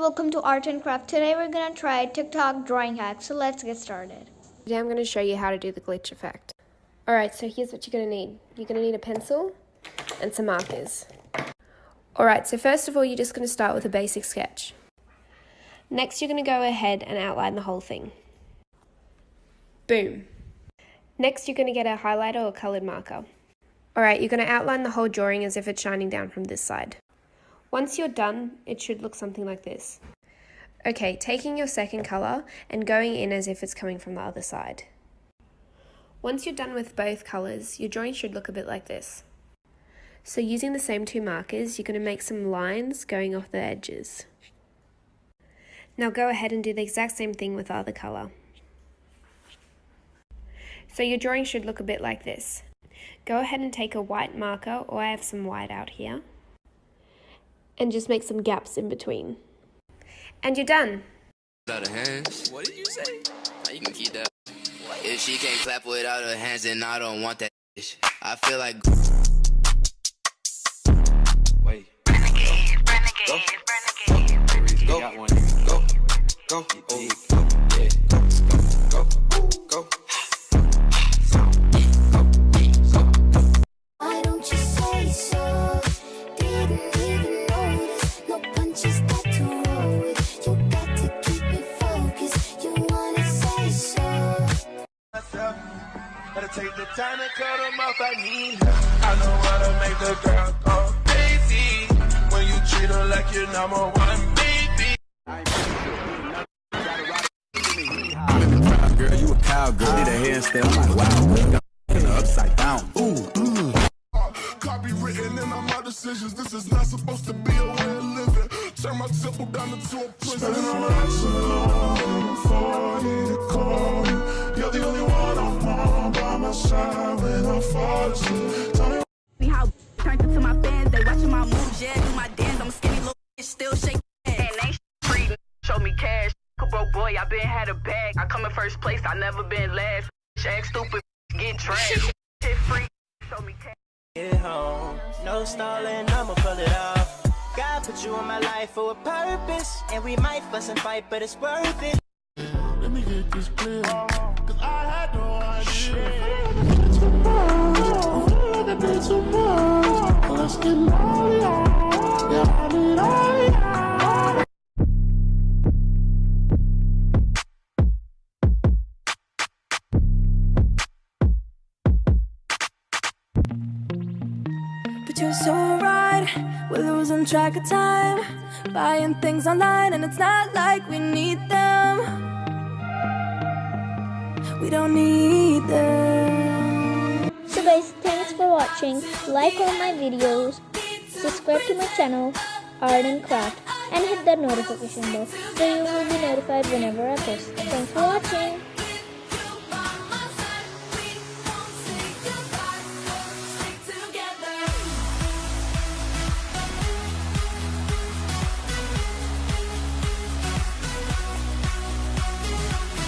Welcome to Art and Craft. Today we're gonna try TikTok drawing hack, so let's get started. Today I'm to show you how to do the glitch effect. Alright, so here's what you're to need. You're to need a pencil and some markers. Alright, so first of all you're just to start with a basic sketch. Next you're to go ahead and outline the whole thing. Boom. Next you're to get a highlighter or coloured marker. Alright, you're to outline the whole drawing as if it's shining down from this side. Once you're done, it should look something like this. Okay, taking your second colour and going in as if it's coming from the other side. Once you're done with both colours, your drawing should look a bit like this. So using the same two markers, you're going to make some lines going off the edges. Now go ahead and do the exact same thing with the other colour. So your drawing should look a bit like this. Go ahead and take a white marker, or I have some white out here, and just make some gaps in between. And you're done. Without her hands. What did you say? Now you can keep that. If she can't clap without her hands, then I don't want that. bitch. I feel like. Wait. Go. Go. Go. Go. Oh, go. Take the time to cut them off. I need help. I know how to make the girl go crazy. When you treat her like your number one baby. Girl, you a cowgirl. Did a handstand. I'm like, wow. girl. In the upside down. Ooh. Copywritten in all my decisions. This is not supposed to be a way of living. Turn my temple down into a prison. Turned into my fans. They watching my moves, yeah, do my dance. I'm skinny little bitch, still shaking. And they free, show me cash. Broke boy, I been had a bag. I come in first place, I never been last. Act stupid, get trash. Shit free, show me cash. Get home, no stalling, I'ma pull it off. God put you in my life for a purpose, and we might fuss and fight, but it's worth it. Let me get this clear. Cause I had no idea. Too much. I feel like I did too much. Let's get naughty. Yeah, I need all ya. But you're so right, we're losing track of time. Buying things online, and it's not like we need them. We don't need them. Watching. Like all my videos, subscribe to my channel, Art and Craft, and hit that notification bell so you will be notified whenever I post. Thanks for watching.